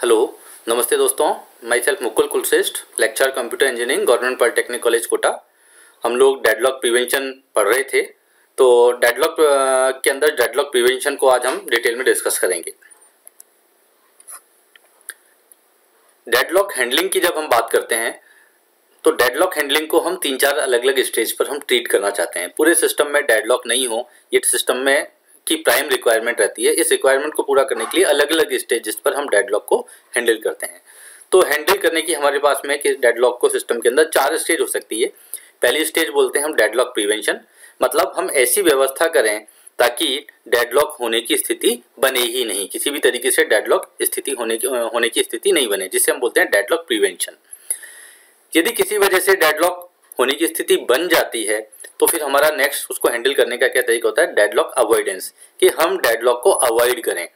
Hello, नमस्ते दोस्तों myself Mukul Kulshreshtha lecture computer engineering government polytechnic college Kota. हम लोग डेडलॉक प्रिवेंशन पढ़ रहे थे तो डेडलॉक के अंदर डेडलॉक प्रिवेंशन को आज हम डिटेल में डिस्कस करेंगे। डेडलॉक हैंडलिंग की जब हम बात करते हैं तो डेडलॉक हैंडलिंग को हम तीन चार अलग अलग स्टेज पर हम ट्रीट करना चाहते हैं। पूरे सिस्टम में डेडलॉक नहीं हो, ये सिस्टम में की प्राइम रिक्वायरमेंट रहती है, इस रिक्वायरमेंट को पूरा करने के लिए अलग अलग स्टेजेस पर हम डेडलॉक को हैंडल करते हैं। तो हैंडल करने की हमारे पास में कि डेडलॉक को सिस्टम के अंदर चार स्टेज हो सकती है। पहली स्टेज बोलते हैं हम डेडलॉक प्रिवेंशन मतलब हम ऐसी व्यवस्था करें ताकि डेडलॉक होने की स्थिति बने ही नहीं, किसी भी तरीके से डेडलॉक स्थिति होने की होने की स्थिति नहीं बने, जिसे हम बोलते हैं डेडलॉक प्रिवेंशन यदि किसी वजह से डेडलॉक होने की स्थिति बन जाती है तो फिर हमारा नेक्स्ट उसको हैंडल करने का क्या तरीका होता है? डेडलॉक अवॉइडेंस कि हम डेडलॉक को अवॉइड करें।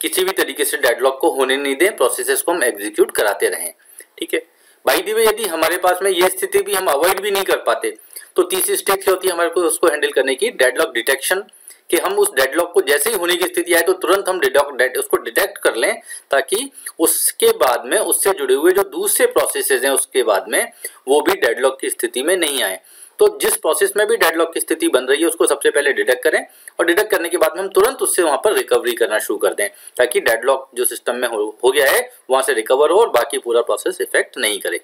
किसी भी तरीके से डेडलॉक को होने नहीं दें प्रोसेसेस को हम एग्जीक्यूट कराते रहें। ठीक है? बाई दी यदि हमारे पास में ये स्थिति भी हम अवॉइड भी नहीं कर पाते तो तीसरी स्टेप क्या होती है हमारे को उसको हैंडल करने की? डेडलॉक डिटेक्शन कि हम उस डेडलॉक को जैसे ही होने की स्थिति आए तो तुरंत हम डेड उसको डिटेक्ट कर लें, ताकि उसके बाद में, उससे जुड़े हुए जो दूसरे प्रोसेसेस हैं, उसके बाद में, वो भी डेडलॉक की स्थिति में नहीं आए। तो जिस प्रोसेस में भी डेडलॉक की स्थिति बन रही है उसको सबसे पहले डिटेक्ट करें और डिटेक्ट करने के बाद में हम तुरंत उससे वहाँ पर रिकवरी करना शुरू कर दें ताकि डेडलॉक जो सिस्टम में हो, हो गया है वहाँ से रिकवर हो और बाकी पूरा प्रोसेस इफ़ेक्ट नहीं करे।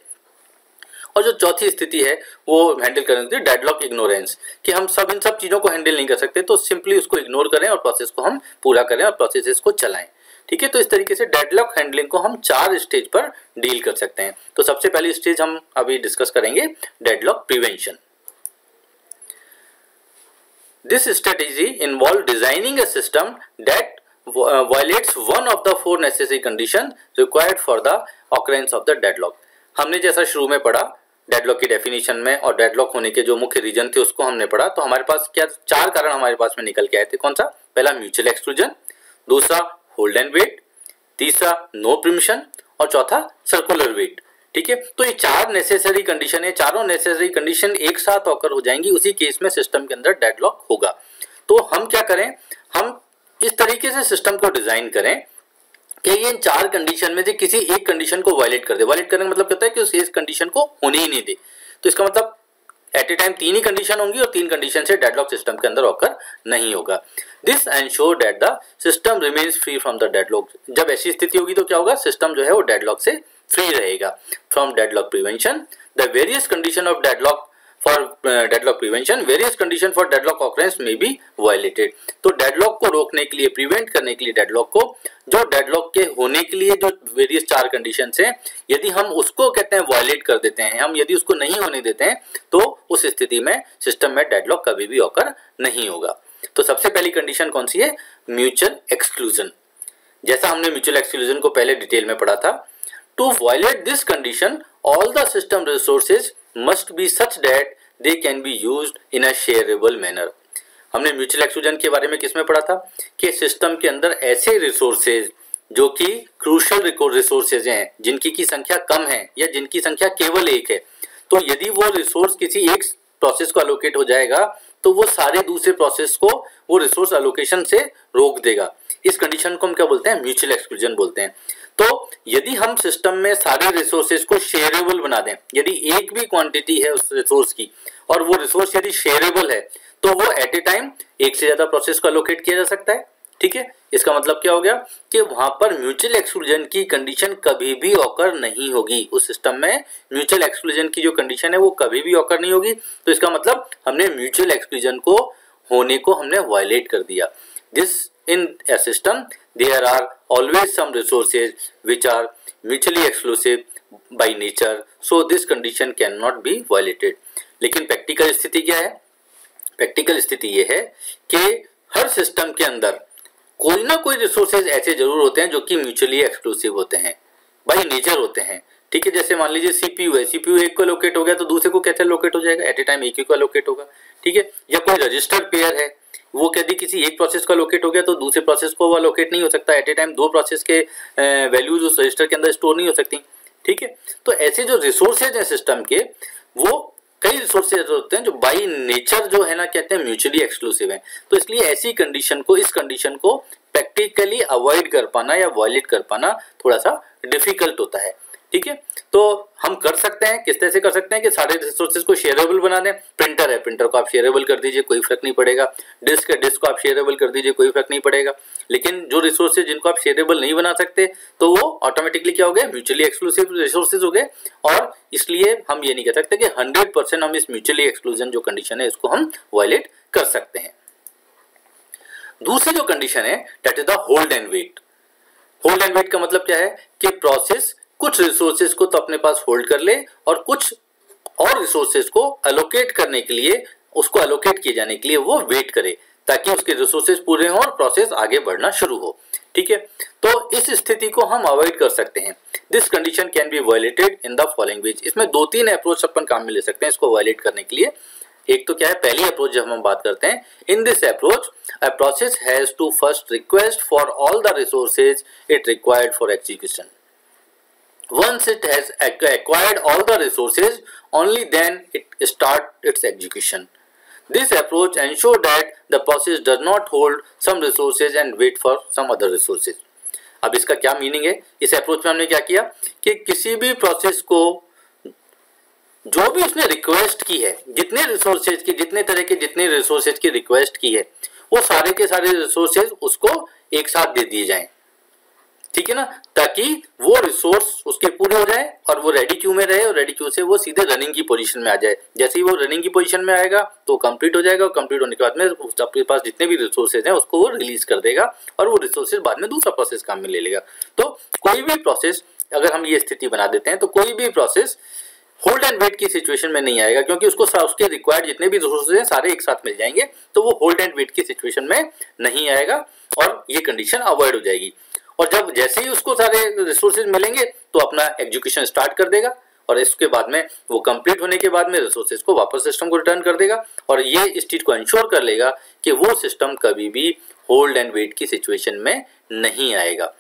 और जो चौथी स्थिति है वो हैंडल करने के डेडलॉक इग्नोरेंस कि हम सब इन सब चीज़ों को हैंडल नहीं कर सकते तो सिंपली उसको इग्नोर करें और प्रोसेस को हम पूरा करें और प्रोसेस को चलाएँ। ठीक है? तो इस तरीके से डेडलॉक हैंडलिंग को हम चार स्टेज पर डील कर सकते हैं। तो सबसे पहली स्टेज हम अभी डिस्कस करेंगे deadlock prevention this strategy involve designing a system that violates one of the four necessary condition required for the occurrence of the deadlock हमने जैसा शुरू में पढ़ा डेडलॉक की डेफिनेशन में और डेडलॉक होने के जो मुख्य रीजन थे उसको हमने पढ़ा तो हमारे पास क्या, चार कारण हमारे पास में निकल के आए थे। कौन सा? पहला म्यूचुअल एक्सक्लूजन दूसरा होल्ड एंड वेट तीसरा नो प्रिमिशन और चौथा सर्कुलर वेट ठीक है? तो ये चार नेसेसरी कंडीशन है, चारों नेसेसरी कंडीशन एक साथ होकर हो जाएँगी, उसी केस में सिस्टम के अंदर डेडलॉक होगा। तो हम क्या करें? हम इस तरीके से सिस्टम को डिज़ाइन करें कि ये इन चार कंडीशन में से किसी एक कंडीशन को वायलेट कर दे। वायलेट करने का मतलब कहता है कि उस कंडीशन को होने ही नहीं दे। तो इसका मतलब एट ए टाइम तीन ही कंडीशन होंगी और तीन कंडीशन से डेडलॉक सिस्टम के अंदर होकर नहीं होगा। This ensure that the system remains free from the deadlock जब ऐसी स्थिति होगी तो क्या होगा? सिस्टम जो है वो डेडलॉक से फ्री रहेगा from deadlock prevention the various condition of deadlock for deadlock prevention various condition for deadlock occurrence में बी वायलेटेड तो डेडलॉक को रोकने के लिए प्रिवेंट करने के लिए डेडलॉक को, जो डेडलॉक के होने के लिए जो वेरियस चार कंडीशन है, यदि हम उसको कहते हैं वायलेट कर देते हैं, हम यदि उसको नहीं होने देते हैं तो उस स्थिति में सिस्टम में डेडलॉक कभी भी ऑकर नहीं होगा। तो सबसे पहली कंडीशन कौन सी है? म्यूचुअल एक्सक्लूजन जैसा हमने म्यूचुअल एक्सक्लूजन को पहले डिटेल में पढ़ा था to violate this condition all the system resources must be such that they can be use in a shareable manner हमने म्यूचुअल एक्सक्लूजन के बारे में किसमें पढ़ा था? कि सिस्टम के अंदर ऐसे रिसोर्सेज जो कि क्रूशल रिसोर्सेज हैं, जिनकी की संख्या कम है या जिनकी संख्या केवल एक है तो यदि वो रिसोर्स किसी एक प्रोसेस को अलोकेट हो जाएगा तो वो सारे दूसरे प्रोसेस को वो रिसोर्स अलोकेशन से रोक देगा। इस कंडीशन को हम क्या बोलते हैं? म्यूचुअल एक्सक्लूजन बोलते हैं। तो यदि हम सिस्टम में सारे रिसोर्सेज को शेयरेबल बना दें, यदि एक भी क्वांटिटी है उस रिसोर्स की, और वो रिसोर्स यदि शेयरेबल है तो वो एट ए टाइम एक से ज़्यादा प्रोसेस को अलोकेट किया जा सकता है। ठीक है? इसका मतलब क्या हो गया कि वहाँ पर म्यूचुअल एक्सक्लूजन की कंडीशन कभी भी ऑकर नहीं होगी। उस सिस्टम में म्यूचुअल एक्सक्लूजन की जो कंडीशन है, वो कभी भी ऑकर नहीं होगी। तो इसका मतलब हमने म्यूचुअल एक्सक्लूजन को होने को हमने वायलेट कर दिया। This in system there are always some resources which are mutually exclusive by nature, so this condition cannot be violated. लेकिन प्रैक्टिकल स्थिति क्या है प्रैक्टिकल स्थिति ये है कि हर सिस्टम के अंदर कोई ना कोई रिसोर्सेज ऐसे ज़रूर होते हैं जो कि म्यूचुअली एक्सक्लूसिव होते हैं बाई नेचर होते हैं ठीक है जैसे मान लीजिए सीपीयू है सीपीयू एक को लोकेट हो गया तो दूसरे को कैसे लोकेट हो जाएगा एट ए टाइम एक ही को लोकेट होगा ठीक है या कोई रजिस्टर्ड पेयर है वो यदि किसी एक प्रोसेस का लोकेट हो गया तो दूसरे प्रोसेस को वो लोकेट नहीं हो सकता। एट ए टाइम दो प्रोसेस के वैल्यूज़ उस रजिस्टर के अंदर स्टोर नहीं हो सकती। ठीक है? तो ऐसे जो रिसोर्सेज हैं सिस्टम के, वो कई रिसोर्सेज होते हैं जो बाई नेचर जो है ना, कहते हैं म्यूचुअली एक्सक्लूसिव है। तो इसलिए ऐसी कंडीशन को, इस कंडीशन को प्रैक्टिकली अवॉइड कर पाना या वॉयलेट कर पाना थोड़ा सा डिफ़िकल्ट होता है। ठीक है? तो हम कर सकते हैं, किस तरह से कर सकते हैं कि सारे रिसोर्सेज को शेयरेबल बना दें। प्रिंटर है प्रिंटर को आप शेयरेबल कर दीजिए, कोई फ़र्क नहीं पड़ेगा। डिस्क है डिस्क को आप शेयरेबल कर दीजिए, कोई फ़र्क नहीं पड़ेगा। लेकिन जो रिसोर्सेज जिनको आप शेयरेबल नहीं बना सकते तो वो ऑटोमेटिकली क्या हो गए? म्यूचुअली एक्सक्लूसिव रिसोर्सेज हो गए। और इसलिए हम ये नहीं कह सकते कि हंड्रेड परसेंट हम इस म्यूचुअली एक्सक्लूजन जो कंडीशन है, इसको हम वायलेट कर सकते हैं। दूसरी जो कंडीशन है that is the hold and wait hold and wait का मतलब क्या है? कि प्रोसेस कुछ रिसोर्सेज को तो अपने पास होल्ड कर ले और कुछ और रिसोर्सेज को अलोकेट करने के लिए, उसको अलोकेट किए जाने के लिए वो वेट करे, ताकि उसके रिसोर्सेज पूरे हों और प्रोसेस आगे बढ़ना शुरू हो। ठीक है? तो इस स्थिति को हम अवॉइड कर सकते हैं। This condition can be violated in the following ways इसमें दो तीन अप्रोच अपन काम में ले सकते हैं इसको वायलेट करने के लिए। एक तो क्या है? पहली अप्रोच जब हम बात करते हैं in this approach a process has to first request for all the resources it required for execution once it has acquired all the resources only then it start its execution this approach ensure that the process does not hold some resources and wait for some other resources अब इसका क्या meaning है इस approach में हमने क्या किया कि किसी भी प्रोसेस को जो भी उसने रिक्वेस्ट की है जितने रिसोर्सेज की जितने तरह के जितने रिसोर्सेज की रिक्वेस्ट की है वो सारे के सारे रिसोर्सेज उसको एक साथ दे दिए जाएँ ठीक है ना? ताकि वो रिसोर्स उसके पूरे हो जाए और वो रेडी क्यू में रहे और रेडी क्यू से वो सीधे रनिंग की पोजीशन में आ जाए। जैसे ही वो रनिंग की पोजीशन में आएगा तो कंप्लीट हो जाएगा और कंप्लीट होने के बाद में अपने पास जितने भी रिसोर्सेज हैं, उसको वो रिलीज़ कर देगा और वो रिसोर्सेज बाद में दूसरा प्रोसेस काम में ले लेगा। तो कोई भी प्रोसेस अगर हम ये स्थिति बना देते हैं तो कोई भी प्रोसेस होल्ड एंड वेट की सिचुएशन में नहीं आएगा, क्योंकि उसको उसके रिक्वायर्ड जितने भी रिसोर्सेज हैं, सारे एक साथ मिल जाएँगे तो वो होल्ड एंड वेट की सिचुएशन में नहीं आएगा और ये कंडीशन अवॉइड हो जाएगी। और जब जैसे ही उसको सारे रिसोर्सेज मिलेंगे तो अपना एजुकेशन स्टार्ट कर देगा और इसके बाद में, वो कंप्लीट होने के बाद में रिसोर्सेज को वापस सिस्टम को रिटर्न कर देगा और ये इस चीज़ को इंश्योर कर लेगा कि वो सिस्टम कभी भी होल्ड एंड वेट की सिचुएशन में नहीं आएगा।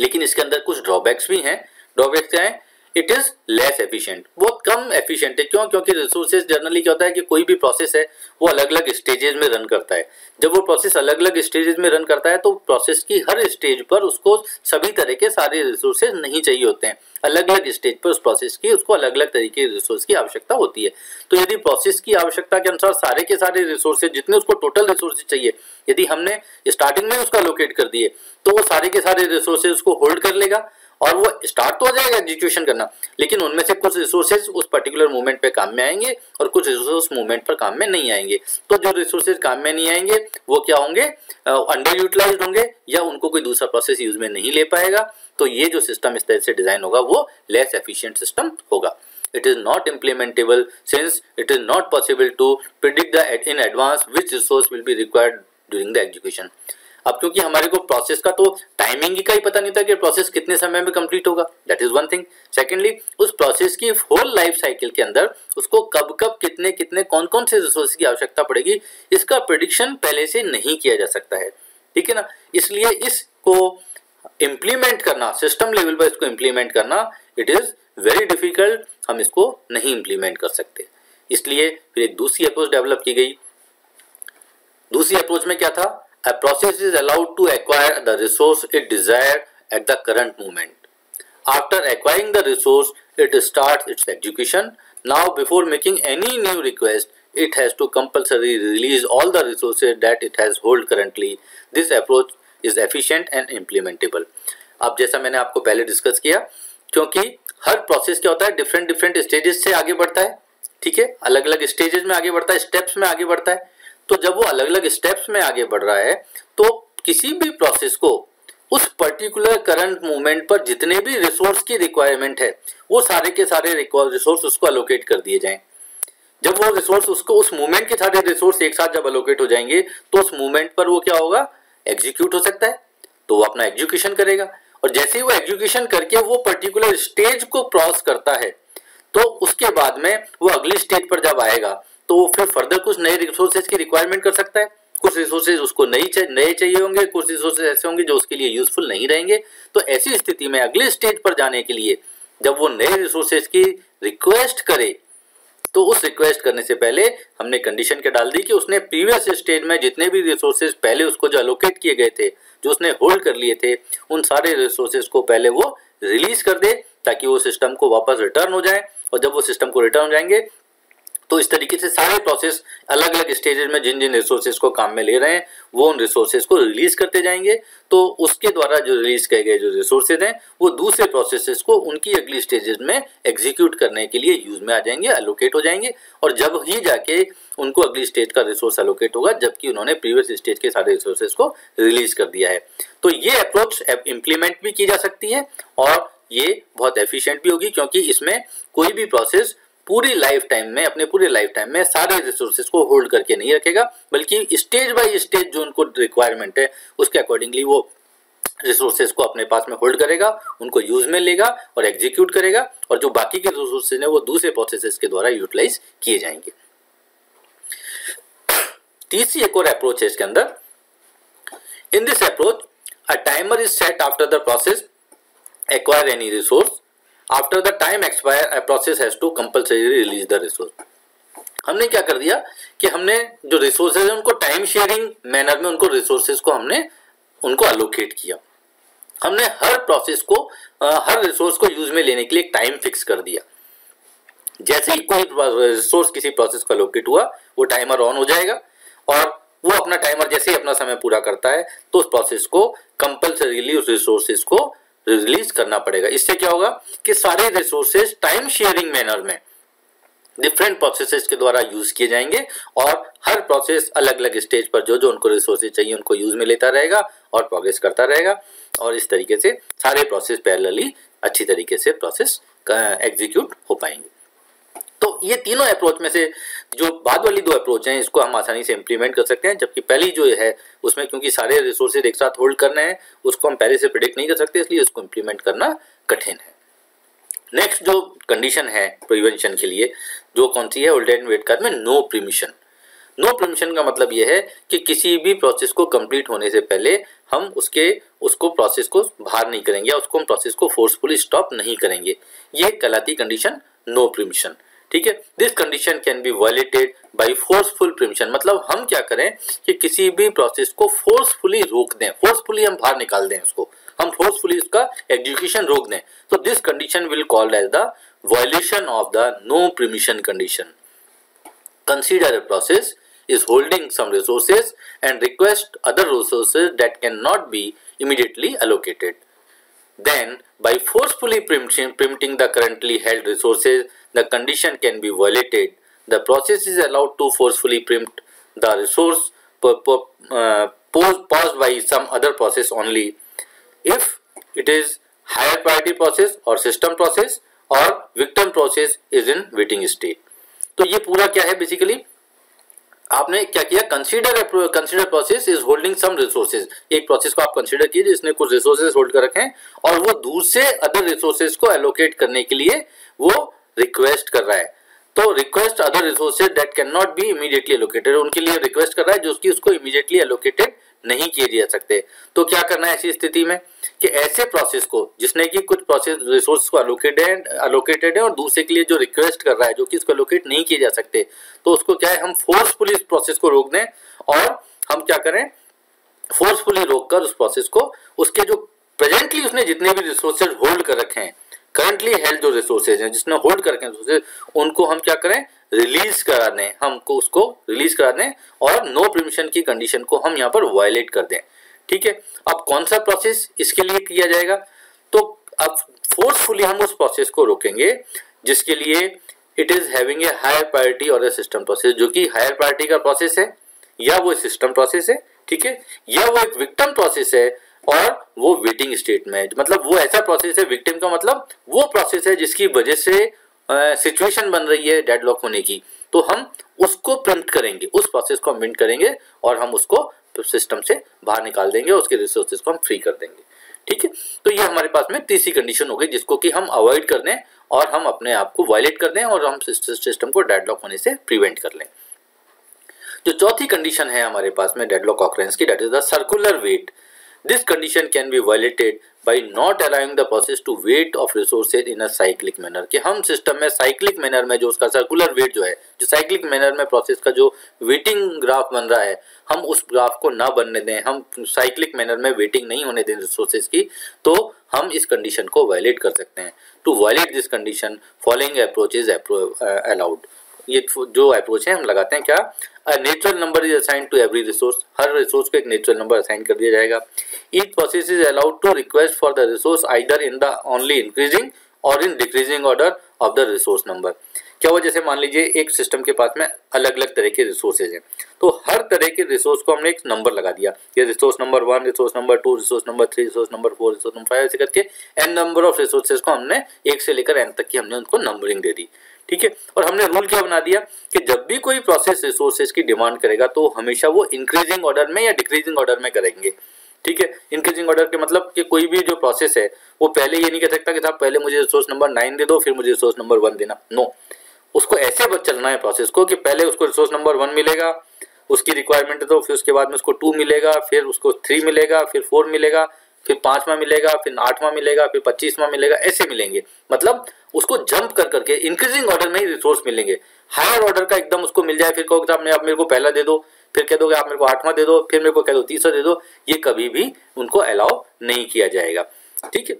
लेकिन इसके अंदर कुछ ड्रॉबैक्स भी हैं। ड्रॉबैक्स क्या है? इट इज़ लेस एफिशिएंट बहुत कम एफिशिएंट है। क्यों? क्योंकि रिसोर्सेज जनरली क्या होता है कि कोई भी प्रोसेस है, वो अलग अलग स्टेजेस में रन करता है। जब वो प्रोसेस अलग अलग स्टेजेस में रन करता है तो प्रोसेस की हर स्टेज पर उसको सभी तरह के सारे रिसोर्सेज नहीं चाहिए होते हैं। अलग अलग स्टेज पर उस प्रोसेस की, उसको अलग अलग तरीके के रिसोर्स की आवश्यकता होती है। तो यदि प्रोसेस की आवश्यकता के अनुसार सारे के सारे रिसोर्सेज जितने उसको टोटल रिसोर्सेज चाहिए, यदि हमने स्टार्टिंग में उसका लोकेट कर दिए तो वो सारे के सारे रिसोर्सेज उसको होल्ड कर लेगा। और वो स्टार्ट तो हो जाएगा एग्जीक्यूशन करना। लेकिन उनमें से कुछ रिसोर्सेज उस पर्टिकुलर मूवमेंट पे काम में आएँगे और कुछ रिसोर्स मूवमेंट पर काम में नहीं आएँगे। तो जो रिसोर्सेज काम में नहीं आएँगे, वो क्या होंगे? अंडर यूटिलाइज होंगे या उनको कोई दूसरा प्रोसेस यूज़ में नहीं ले पाएगा। तो ये जो सिस्टम इस तरह से डिज़ाइन होगा, वो लेस एफिशिएंट सिस्टम होगा। Is not implementable since it is not possible to predict the in advance which resource will be required during the execution. अब क्योंकि हमारे को प्रोसेस का तो टाइमिंग ही का ही पता नहीं था कि प्रोसेस कितने समय में कंप्लीट होगा। That is one thing secondly उस प्रोसेस की होल लाइफ साइकिल के अंदर उसको कब कब कितने कितने कौन कौन से रिसोर्स की आवश्यकता पड़ेगी, इसका प्रिडिक्शन पहले से नहीं किया जा सकता है। ठीक है ना? इसलिए इसको इम्प्लीमेंट करना सिस्टम लेवल पर इसको इम्प्लीमेंट करना इट इज़ वेरी डिफ़िकल्ट हम इसको नहीं इम्प्लीमेंट कर सकते। इसलिए फिर एक दूसरी अप्रोच डेवलप की गई। दूसरी अप्रोच में क्या था? A process is allowed to acquire the resource it desired at the current moment. After acquiring the resource, it starts its execution. Now, before making any new request, it has to compulsorily release all the resources that it has hold currently. This approach is efficient and implementable. अब जैसा मैंने आपको पहले discuss किया क्योंकि हर process क्या होता है डिफरेंट डिफरेंट स्टेजेस से आगे बढ़ता है ठीक है अलग अलग स्टेजेस में आगे बढ़ता है स्टेप्स में आगे बढ़ता है तो जब वो अलग अलग स्टेप्स में आगे बढ़ रहा है तो किसी भी प्रोसेस को उस पर्टिकुलर करंट मूवमेंट पर जितने भी रिसोर्स की रिक्वायरमेंट है, वो सारे के सारे रिसोर्स उसको अलोकेट कर दिए जाएँ। जब वो रिसोर्स उसको, उस मूवमेंट के सारे रिसोर्स एक साथ जब अलोकेट हो जाएँगे तो उस मूवमेंट पर वो क्या होगा? एग्जीक्यूट हो सकता है। तो वो अपना एग्जीक्यूशन करेगा। और जैसे ही वो एग्जीक्यूशन करके वो पर्टिकुलर स्टेज को क्रॉस करता है तो उसके बाद में वो अगली स्टेज पर जब आएगा तो वो फिर फर्दर कुछ नए रिसोर्सेज की रिक्वायरमेंट कर सकता है। कुछ रिसोर्सेज उसको नई नए चाहिए होंगे, कुछ रिसोर्सेज ऐसे होंगे जो उसके लिए यूजफुल नहीं रहेंगे। तो ऐसी स्थिति में अगले स्टेज पर जाने के लिए जब वो नए रिसोर्सेज की रिक्वेस्ट करे तो उस रिक्वेस्ट करने से पहले हमने कंडीशन के डाल दी कि उसने प्रीवियस स्टेज में जितने भी रिसोर्सेज पहले उसको जो अलोकेट किए गए थे, जो उसने होल्ड कर लिए थे, उन सारे रिसोर्सेज को पहले वो रिलीज़ कर दे, ताकि वो सिस्टम को वापस रिटर्न हो जाए। और जब वो सिस्टम को रिटर्न हो जाएँगे तो इस तरीके से सारे प्रोसेस अलग अलग स्टेजेस में जिन जिन रिसोर्सेज को काम में ले रहे हैं, वो उन रिसोर्सेज को रिलीज़ करते जाएँगे। तो उसके द्वारा जो रिलीज़ किए गए जो रिसोर्सेज हैं, वो दूसरे प्रोसेसेस को उनकी अगली स्टेजेस में एग्जीक्यूट करने के लिए यूज़ में आ जाएँगे अलोकेट हो जाएँगे। और जब ही जाके उनको अगली स्टेज का रिसोर्स एलोकेट होगा, जबकि उन्होंने प्रीवियस स्टेज के सारे रिसोर्सेज को रिलीज़ कर दिया है। तो ये अप्रोच इम्प्लीमेंट भी की जा सकती है और ये बहुत एफिशिएंट भी होगी, क्योंकि इसमें कोई भी प्रोसेस पूरी लाइफ टाइम में, अपने पूरे लाइफ टाइम में सारे रिसोर्सेज को होल्ड करके नहीं रखेगा, बल्कि स्टेज बाय स्टेज जो उनको रिक्वायरमेंट है, उसके अकॉर्डिंगली वो रिसोर्सेज को अपने पास में होल्ड करेगा, उनको यूज़ में लेगा और एग्जीक्यूट करेगा और जो बाकी के रिसोर्सेज है वो दूसरे प्रोसेसेस के द्वारा यूटिलाइज किए जाएँगे। तीसरी एक और अप्रोच है इसके अंदर। In this approach a timer is set after the process acquire any resource after the time expire a process has to compulsory release the resource. हमने क्या कर दिया कि हमने जो रिसोर्सेज है, उनको टाइम शेयरिंग मैनर में उनको रिसोर्सेज को हमने, उनको अलोकेट किया। हमने हर प्रोसेस को हर रिसोर्स को यूज़ में लेने के लिए टाइम फिक्स कर दिया। जैसे ही कोई रिसोर्स किसी प्रोसेस को अलोकेट हुआ, वो टाइमर ऑन हो जाएगा और वो अपना टाइमर जैसे ही अपना समय पूरा करता है तो उस प्रोसेस को कंपल्सरीली उस रिसोर्सेज को रिलीज़ करना पड़ेगा। इससे क्या होगा कि सारे रिसोर्सेज टाइम शेयरिंग मैनर में डिफरेंट प्रोसेसेस के द्वारा यूज़ किए जाएँगे और हर प्रोसेस अलग अलग स्टेज पर जो जो उनको रिसोर्सेज चाहिए उनको यूज़ में लेता रहेगा और प्रोग्रेस करता रहेगा और इस तरीके से सारे प्रोसेस पैरेलली अच्छी तरीके से प्रोसेस एग्जीक्यूट हो पाएँगे। तो ये तीनों अप्रोच में से जो बाद वाली दो अप्रोच हैं, इसको हम आसानी से इम्प्लीमेंट कर सकते हैं, जबकि पहली जो है, उसमें क्योंकि सारे रिसोर्सेज एक साथ होल्ड करने हैं, उसको हम पहले से प्रिडिक्ट नहीं कर सकते, इसलिए उसको इम्प्लीमेंट करना कठिन है। नेक्स्ट जो कंडीशन है प्रिवेंशन के लिए, जो कौन सी है ओल्ड एंड वेट कार्ड में नो प्रिमिशन नो प्रिमिशन का मतलब यह है कि किसी भी प्रोसेस को कंप्लीट होने से पहले हम उसके, उसको प्रोसेस को बाहर नहीं करेंगे या उसको हम प्रोसेस को फोर्सफुली स्टॉप नहीं करेंगे। ये कहलाती कंडीशन नो प्रिमिशन ठीक है? This condition can be violated by forceful preemption मतलब हम क्या करें कि किसी भी प्रोसेस को फोर्सफुली रोक दें। फोर्सफुली हम बाहर निकाल दें उसको। हम फोर्सफुली उसका एग्जीक्यूशन रोक दें। तो this condition will called as the violation of the no preemption condition consider process is holding some resources and request other resources that can not be immediately allocated then by forcefully preempting the currently held resources the condition can be violated. The process is allowed to forcefully preempt the resource uh, paused by some other process only if it is higher priority process or system process or victim process is in waiting state. तो ये पूरा क्या है basically आपने क्या किया consider consider process is holding some resources एक process को आप कंसीडर कीजिए जिसने कुछ रिसोर्सेज होल्ड कर रखे हैं और वो दूसरे अदर रिसोर्सेज को एलोकेट करने के लिए वो रिक्वेस्ट कर रहा है। तो request other resources that can not be immediately allocated उनके लिए रिक्वेस्ट कर रहा है जो कि उसको इमीडिएटली एलोकेटेड नहीं किए जा सकते। तो क्या करना है ऐसी स्थिति में कि ऐसे प्रोसेस को, जिसने कि कुछ प्रोसेस रिसोर्स को अलोकेटेड अलोकेटेड है और दूसरे के लिए जो रिक्वेस्ट कर रहा है, जो कि इसको अलोकेट नहीं किए जा सकते तो उसको क्या है, हम फोर्सफुली इस प्रोसेस को रोक दें और हम क्या करें फोर्सफुली रोक कर उस प्रोसेस को, उसके जो प्रेजेंटली उसने जितने भी रिसोर्सेज होल्ड कर रखे हैं करंटली हेल्थ जो रिसोर्सेज हैं, जिसने होल्ड कर रखे हैं उनको हम क्या करें? रिलीज़ करा दें हमको उसको रिलीज़ करा दें और नो परमिशन की कंडीशन को हम यहाँ पर वायलेट कर दें। ठीक है? अब कौन सा प्रोसेस इसके लिए किया जाएगा? तो अब फोर्सफुली हम उस प्रोसेस को रोकेंगे, जिसके लिए it is having a higher priority और ए सिस्टम प्रोसेस जो कि हायर प्रायोरिटी का प्रोसेस है, या वो सिस्टम प्रोसेस है, ठीक है? या वो एक विक्टम प्रोसेस है और वो वेटिंग स्टेट में मतलब वो ऐसा प्रोसेस है विक्टिम का मतलब वो प्रोसेस है जिसकी वजह से सिचुएशन बन रही है डेडलॉक होने की। तो हम उसको प्रिंट करेंगे, उस प्रोसेस को हम प्रिंट करेंगे और हम उसको सिस्टम से बाहर निकाल देंगे उसके रिसोर्सेज को हम फ्री कर देंगे। ठीक है? तो ये हमारे पास में तीसरी कंडीशन हो गई जिसको कि हम अवॉइड कर दें और हम अपने आप को वायलेट कर दें और हम सिस्टम को डेडलॉक होने से प्रिवेंट कर लें। जो चौथी कंडीशन है हमारे पास में डेडलॉक ऑक्रेंस की that is the circular wait This condition can be violated by not allowing the process to wait of resources in a cyclic manner. कि हम सिस्टम में साइक्लिक मैनर में जो उसका सर्कुलर वेट जो है, जो साइक्लिक मैनर में प्रोसेस का जो वेटिंग ग्राफ बन रहा है, हम उस ग्राफ को ना बनने दें, हम साइक्लिक मैनर में वेटिंग नहीं होने दें रिसोर्सेज की तो हम इस कंडीशन को वायलेट कर सकते हैं। To violate this condition following approach is allowed ये जो अप्रोच है, हम लगाते हैं क्या? Natural number is assign to every resource her resource को एक नेचुरल नंबर असाइन कर दिया जाएगा। Each process is allowed to request for the resource either in the only increasing or in decreasing order of the resource number क्या हुआ? जैसे मान लीजिए, एक सिस्टम के पास में अलग अलग तरह के रिसोर्सेज हैं। तो हर तरह के रिसोर्स को हमने एक नंबर लगा दिया। ये resource number one resource number two resource number three resource number four resource number five ऐसे करके एन नंबर ऑफ़ रिसोर्सेज को हमने एक से लेकर एन तक की हमने उनको नंबरिंग दे दी। ठीक है? और हमने रूल क्या बना दिया कि जब भी कोई प्रोसेस रिसोर्सेज की डिमांड करेगा तो हमेशा वो इंक्रीजिंग ऑर्डर में या डिक्रीजिंग ऑर्डर में करेंगे। ठीक है? इंक्रीजिंग ऑर्डर के मतलब कि कोई भी जो प्रोसेस है, वो पहले ये नहीं कह सकता कि साहब, पहले मुझे रिसोर्स नंबर नाइन दे दो, फिर मुझे रिसोर्स नंबर वन देना। नो उसको ऐसे चलना है प्रोसेस को कि पहले उसको रिसोर्स नंबर वन मिलेगा, उसकी रिक्वायरमेंट दो, फिर उसके बाद में उसको टू मिलेगा, फिर उसको थ्री मिलेगा, फिर फोर मिलेगा फिर पांचवा मिलेगा, फिर आठवां मिलेगा, फिर पच्चीसवां मिलेगा, ऐसे मिलेंगे। मतलब उसको जंप कर करके इंक्रीजिंग ऑर्डर में ही रिसोर्स मिलेंगे। हायर ऑर्डर का एकदम उसको मिल जाए, फिर कहोगे आप मेरे को पहला दे दो, फिर कह दोगे, आप मेरे को आठवां दे दो, फिर मेरे को कह दो तीसरा दे दो, ये कभी भी उनको अलाउ नहीं किया जाएगा। ठीक है?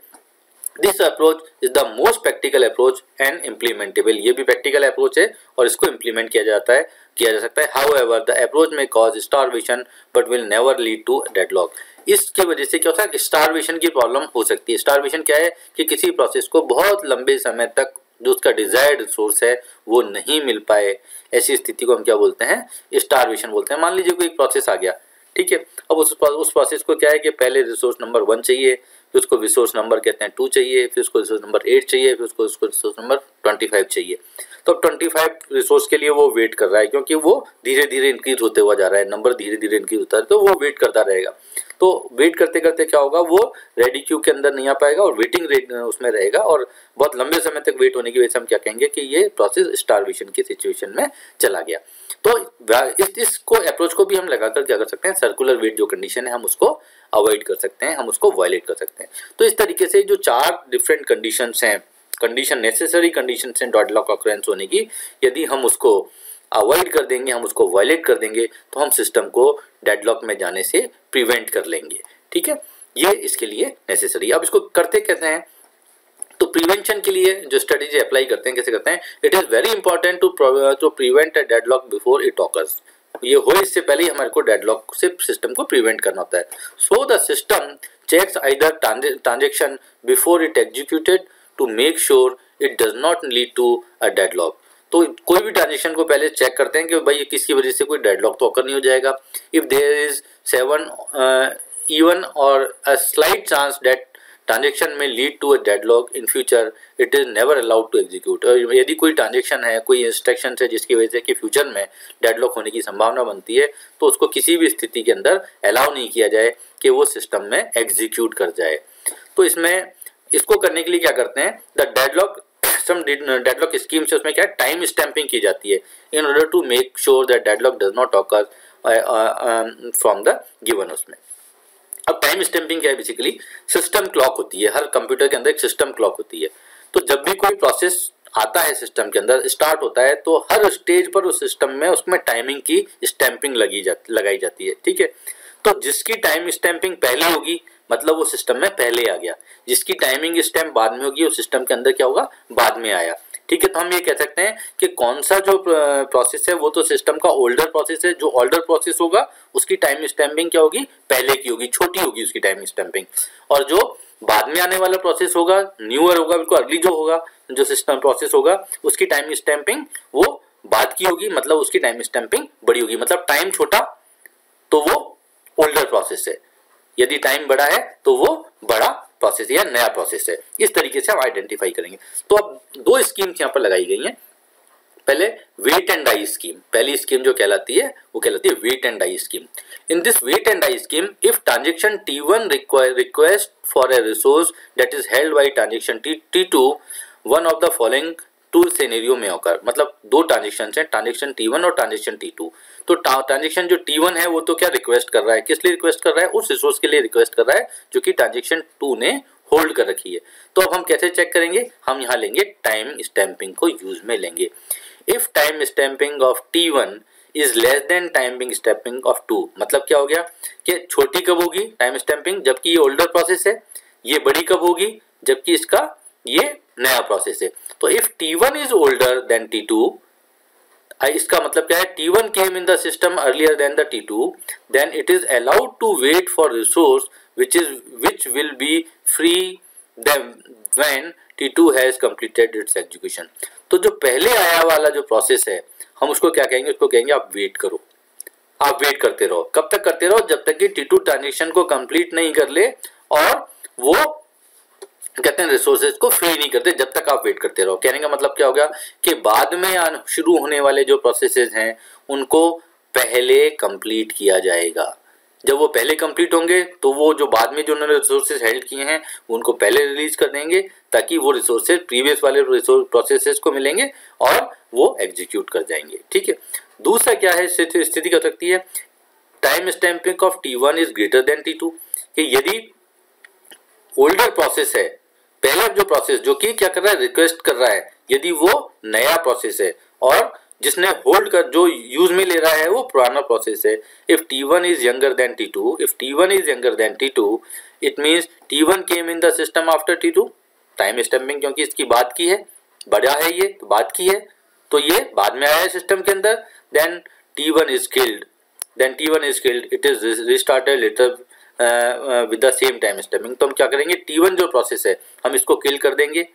This approach is the most practical approach and implementable ये भी प्रैक्टिकल अप्रोच है और इसको इम्प्लीमेंट किया जाता है, किया जा सकता है। However the approach may cause starvation but will never lead to deadlock इसके वजह से क्या होता है स्टारवेशन की प्रॉब्लम हो सकती है। स्टारवेशन क्या है कि किसी प्रोसेस को बहुत लंबे समय तक जो उसका डिजायर्ड रिसोर्स है, वो नहीं मिल पाए। ऐसी स्थिति को हम क्या बोलते हैं? स्टारवेशन बोलते हैं। मान लीजिए कोई प्रोसेस आ गया, ठीक है? अब उस उस प्रोसेस को क्या है कि पहले रिसोर्स नंबर वन चाहिए फिर उसको रिसोर्स नंबर कहते हैं टू चाहिए, फिर उसको रिसोर्स नंबर एट चाहिए, फिर उसको उसको रिसोर्स नंबर ट्वेंटी फाइव चाहिए। तो ट्वेंटी फाइव रिसोर्स के लिए वो वेट कर रहा है, क्योंकि वो धीरे धीरे इंक्रीज होते हुआ जा रहा है नंबर धीरे धीरे इंक्रीज होता है तो वो वेट करता रहेगा। तो वेट करते करते क्या होगा, वो रेडी क्यू के अंदर नहीं आ पाएगा और वेटिंग रेट उसमें रहेगा और बहुत लंबे समय तक वेट होने की वजह से हम क्या कहेंगे कि ये प्रोसेस स्टारवेशन की सिचुएशन में चला गया। तो इस, इसको अप्रोच को भी हम लगाकर क्या कर सकते हैं सर्कुलर वेट जो कंडीशन है, हम उसको अवॉइड कर सकते हैं, हम उसको वायलेट कर सकते हैं। तो इस तरीके से जो चार डिफरेंट कंडीशन हैं कंडीशन नेसेसरी कंडीशन है डॉट लॉक ऑक्रेंस होने की, यदि हम उसको अवॉइड कर देंगे, हम उसको वायलेट कर देंगे तो हम सिस्टम को डेडलॉक में जाने से प्रिवेंट कर लेंगे। ठीक है? ये इसके लिए नेसेसरी अब इसको करते कहते हैं? तो प्रिवेंशन के लिए जो स्ट्रेटेजी अप्लाई करते हैं, कैसे करते हैं? It is very important to to prevent a deadlock before it occurs ये हो इससे पहले हमारे को डेडलॉक से सिस्टम को प्रिवेंट करना होता है। So the system checks either transaction before it executed to make sure it does not lead to a deadlock तो कोई भी ट्रांजेक्शन को पहले चेक करते हैं कि भाई ये किसकी वजह से कोई डेडलॉक तो अकर नहीं हो जाएगा। If there is seven even or a slight chance that transaction may lead to a deadlock in future, it is never allowed to execute. और यदि कोई ट्रांजेक्शन है, कोई इंस्ट्रक्शन है जिसकी वजह से कि फ्यूचर में डेडलॉक होने की संभावना बनती है तो उसको किसी भी स्थिति के अंदर अलाउ नहीं किया जाए कि वो सिस्टम में एग्जीक्यूट कर जाए। तो इसमें, इसको करने के लिए क्या करते हैं? The deadlock some deadlock scheme से उसमें क्या है? टाइम स्टैंपिंग की जाती है। In order to make sure that deadlock does not occur from the given उसमें। अब टाइम स्टैम्पिंग क्या है बेसिकली सिस्टम क्लॉक होती है। हर कंप्यूटर के अंदर एक सिस्टम क्लॉक होती है। तो जब भी कोई प्रोसेस आता है सिस्टम के अंदर स्टार्ट होता है तो हर स्टेज पर उस सिस्टम में उसमें टाइमिंग की स्टैंपिंग लगी जाती लगाई जाती है। ठीक है? तो जिसकी टाइम स्टैम्पिंग पहले होगी मतलब वो सिस्टम में पहले आ गया। जिसकी टाइमिंग स्टैम्प बाद में होगी वो सिस्टम के अंदर क्या होगा? बाद में आया। ठीक है तो हम ये कह सकते हैं कि कौन सा जो प्रोसेस है, वो तो सिस्टम का ओल्डर प्रोसेस है। जो ओल्डर प्रोसेस होगा, उसकी टाइम स्टैंपिंग क्या होगी? पहले की होगी, छोटी होगी उसकी टाइम स्टैंपिंग और जो बाद में आने वाला प्रोसेस होगा न्यूअर होगा, बिल्कुल अर्ली जो होगा, जो सिस्टम प्रोसेस होगा, उसकी टाइम स्टैंपिंग वो बाद की होगी मतलब उसकी टाइम स्टैंपिंग बड़ी होगी। मतलब टाइम छोटा तो वो ओल्डर प्रोसेस है। यदि टाइम बड़ा है तो वो बड़ा प्रोसेस या नया प्रोसेस है। इस तरीके से हम आइडेंटिफाई करेंगे। तो अब दो स्कीम्स यहाँ पर लगाई गई हैं। पहले वेट एंड डाई स्कीम पहली स्कीम जो कहलाती है, वो कहलाती है wait and die scheme in this wait and die scheme if transaction T one request for a resource that is held by transaction T T two one of the following two scenario में होकर मतलब दो transaction हैं transaction T one और transaction T two तो transaction जो T one है, वो तो क्या रिक्वेस्ट कर रहा है? किस लिए रिक्वेस्ट कर रहा है? उस रिसोर्स के लिए रिक्वेस्ट कर रहा है, जो कि ट्रांजेक्शन टू ने होल्ड कर रखी है। तो अब हम कैसे चेक करेंगे? हम यहाँ लेंगे टाइम स्टैंपिंग को यूज़ में लेंगे। If time stamping of T one is less than timing stamping of two मतलब क्या हो गया? कि छोटी कब होगी टाइम स्टैंपिंग जबकि ये ओल्डर प्रोसेस है, ये बड़ी कब होगी? जबकि इसका ये नया प्रोसेस है। तो if T one is older than T two इसका मतलब क्या है? T one came in the system earlier than the T two then it is allowed to wait for resource which is which will be free then T two has completed its execution तो जो पहले आया वाला जो process है, हम उसको क्या कहेंगे? उसको कहेंगे, आप वेट करो। आप वेट करते रहो। कब तक करते रहो? जब तक कि टी टू ट्रांजेक्शन को कंप्लीट नहीं कर ले और वो कहते हैं रिसोर्सेज को फ्री नहीं करते, जब तक आप वेट करते रहो। कहने का मतलब क्या हो गया कि बाद में शुरू होने वाले जो प्रोसेसेस हैं, उनको पहले कंप्लीट किया जाएगा। जब वो पहले कंप्लीट होंगे तो वो जो बाद में जो उन्होंने रिसोर्सेज हेल्ड किए हैं, उनको पहले रिलीज़ कर देंगे, ताकि वो रिसोर्सेज प्रीवियस वाले प्रोसेसेस को मिलेंगे और वो एग्जीक्यूट कर जाएँगे। ठीक है? दूसरा क्या है, स्थिति कर सकती है? Time stamping of T one is greater than T two कि यदि ओल्डर प्रोसेस है पहला जो प्रोसेस जो कि क्या कर रहा है रिक्वेस्ट कर रहा है, यदि वो नया प्रोसेस है, और जिसने होल्ड कर, जो यूज़ में ले रहा है, वो पुराना प्रोसेस है। If T one is younger than T two if T one is younger than T two it means T one came in the system after T two time stamping क्योंकि इसकी बात की है बड़ा है ये तो बात की है। तो ये बाद में आया है सिस्टम के अंदर then T one is killed then T one is killed it is restarted later with the same time stamping तो हम क्या करेंगे? टी वन जो प्रोसेस है, हम इसको किल कर देंगे।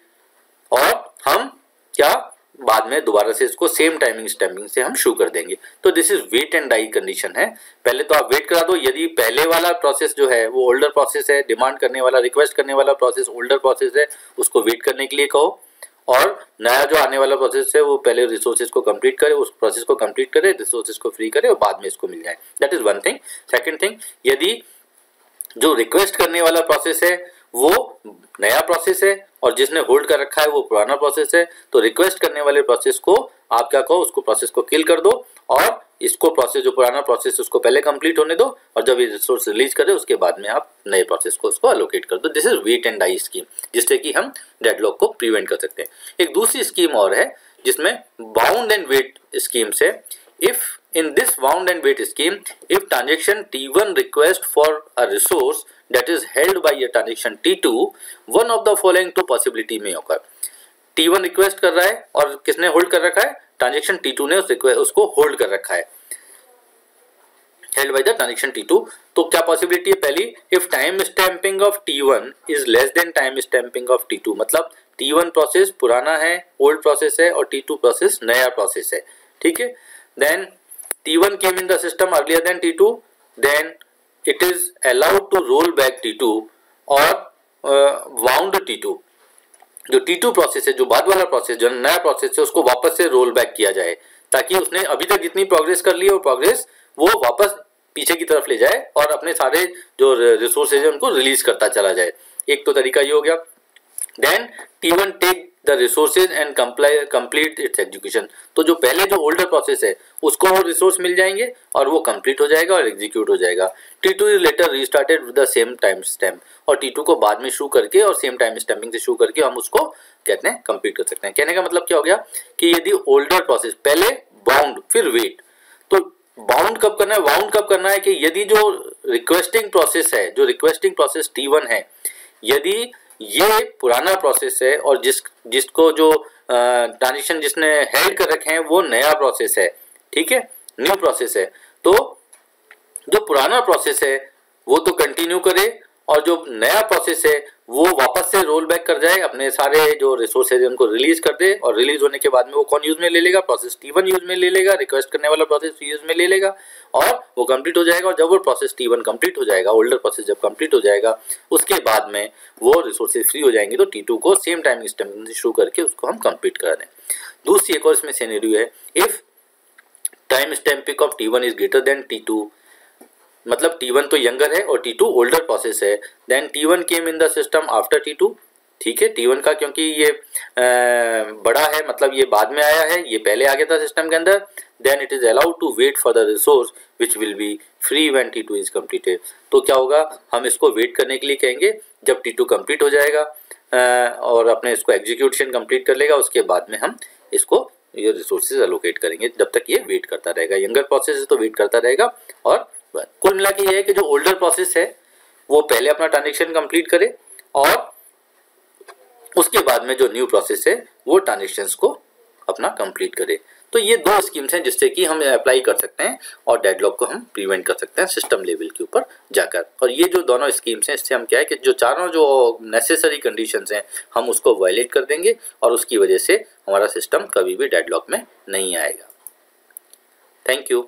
और हम क्या? बाद में दोबारा से इसको सेम टाइमिंग स्टैम्पिंग से हम शुरू कर देंगे। तो this is wait and die condition है। पहले तो आप वेट करा दो। यदि पहले वाला प्रोसेस जो है, वो ओल्डर प्रोसेस है डिमांड करने वाला रिक्वेस्ट करने वाला प्रोसेस ओल्डर प्रोसेस है, उसको वेट करने के लिए कहो। और नया जो आने वाला प्रोसेस है, वो पहले रिसोर्सेज को कंप्लीट करे, उस प्रोसेस को कंप्लीट करे रिसोर्सेज को फ्री करे और बाद में इसको मिल जाए। That is one thing second thing यदि जो रिक्वेस्ट करने वाला प्रोसेस है, वो नया प्रोसेस है और जिसने होल्ड कर रखा है, वो पुराना प्रोसेस है। तो रिक्वेस्ट करने वाले प्रोसेस को, आप क्या कहो, उसको प्रोसेस को किल कर दो और इसको प्रोसेस जो पुराना प्रोसेस उसको पहले कंप्लीट होने दो और जब ये रिसोर्स रिलीज़ करे, उसके बाद में आप नए प्रोसेस को उसको अलोकेट कर दो। This is wait and die scheme जिससे कि हम डेडलॉक को प्रिवेंट कर सकते हैं। एक दूसरी स्कीम और है, जिसमें बाउंड एंड वेट स्कीम से if In this bound and wait scheme, if transaction T1 request for a resource that is held by a transaction T2, one of the following two possibility may occur. T1 request कर रहा है और किसने hold कर रखा है transaction T2 ने उस उसको होल्ड कर रखा है held by the transaction T2 तो क्या पॉसिबिलिटी है पहली if time stamping of T1 is less than time stamping of T2 मतलब T1 प्रोसेस पुराना है ओल्ड प्रोसेस है और T2 प्रोसेस नया प्रोसेस है ठीक है then T1 came in the system earlier than T2, then it is allowed to roll back T2 or uh, wound T2. जो T2 प्रोसेस है जो बाद वाला प्रोसेस जो नया प्रोसेस है उसको वापस से रोल बैक किया जाए ताकि उसने अभी तक जितनी प्रोग्रेस कर ली है वो प्रोग्रेस वो वापस पीछे की तरफ़ ले जाए और अपने सारे जो रिसोर्सेज है उनको रिलीज़ करता चला जाए एक तो तरीका ये हो गया then T1 take the resources and complete its execution तो जो पहले जो ओल्डर प्रोसेस है, उसको वो रिसोर्स मिल जाएँगे और वो कंप्लीट हो जाएगा और एग्जीक्यूट हो जाएगा। T two is later restarted with the same time stamp और टी टू को बाद में शू करके और सेम टाइम स्टैम्पिंग से शुरू करके हम उसको कहते हैं कंप्लीट कर सकते हैं। कहने का मतलब क्या हो गया कि यदि ओल्डर प्रोसेस पहले बाउंड फिर वेट तो बाउंड कब करना है? बाउंड कब करना है कि यदि जो रिक्वेस्टिंग प्रोसेस है, जो रिक्वेस्टिंग प्रोसेस टी वन है, यदि ये पुराना प्रोसेस है और जिस, जिसको जो ट्रांजेक्शन जिसने हेल्ड कर रखे हैं, वो नया प्रोसेस है। ठीक है? न्यू प्रोसेस है। तो जो पुराना प्रोसेस है, वो तो कंटिन्यू करे और जो नया प्रोसेस है वो वापस से रोल बैक कर जाए, अपने सारे जो रिसोर्सेज उनको रिलीज़ कर दे और रिलीज़ होने के बाद में वो कौन यूज़ में ले लेगा? प्रोसेस टी वन यूज़ में ले लेगा रिक्वेस्ट करने वाला प्रोसेस यूज़ में ले लेगा और वो कंप्लीट हो जाएगा और जब वो प्रोसेस टी वन कंप्लीट हो जाएगा ओल्डर प्रोसेस जब कंप्लीट हो जाएगा, उसके बाद में वो रिसोर्सेज फ्री हो जाएँगे तो टी टू को सेम टाइम स्टेमिंग शुरू करके उसको हम कंप्लीट करा दें। दूसरी एक और इसमें सीनेरियो है if time stamping of T one is greater than T two मतलब T1 तो यंगर है और T2 ओल्डर प्रोसेस है. Then T1 came in the system after T2 ठीक है? टी वन का क्योंकि ये आ, बड़ा है मतलब ये बाद में आया है ये पहले आ गया था सिस्टम के अंदर. Then it is allowed to wait for the resource which will be free when T two is completed तो क्या होगा? हम इसको वेट करने के लिए कहेंगे जब टी टू कंप्लीट हो जाएगा आ, और अपने इसको एग्जीक्यूशन कंप्लीट कर लेगा उसके बाद में हम इसको ये रिसोर्सेज अलोकेट करेंगे जब तक ये वेट करता रहेगा. यंगर प्रोसेस तो वेट करता रहेगा और कुल मिला के ये है कि जो ओल्डर प्रोसेस है, वो पहले अपना ट्रांजेक्शन कंप्लीट करे और उसके बाद में जो न्यू प्रोसेस है, वो ट्रांजेक्शन को अपना कंप्लीट करे। तो ये दो स्कीम्स हैं जिससे कि हम अप्लाई कर सकते हैं और डेडलॉक को हम प्रिवेंट कर सकते हैं सिस्टम लेवल के ऊपर जाकर। और ये जो दोनों स्कीम्स हैं, इससे हम क्या है कि जो चारों जो नेसेसरी कंडीशंस हैं, हम उसको वायलेट कर देंगे और उसकी वजह से हमारा सिस्टम कभी भी डेडलॉक में नहीं आएगा। Thank you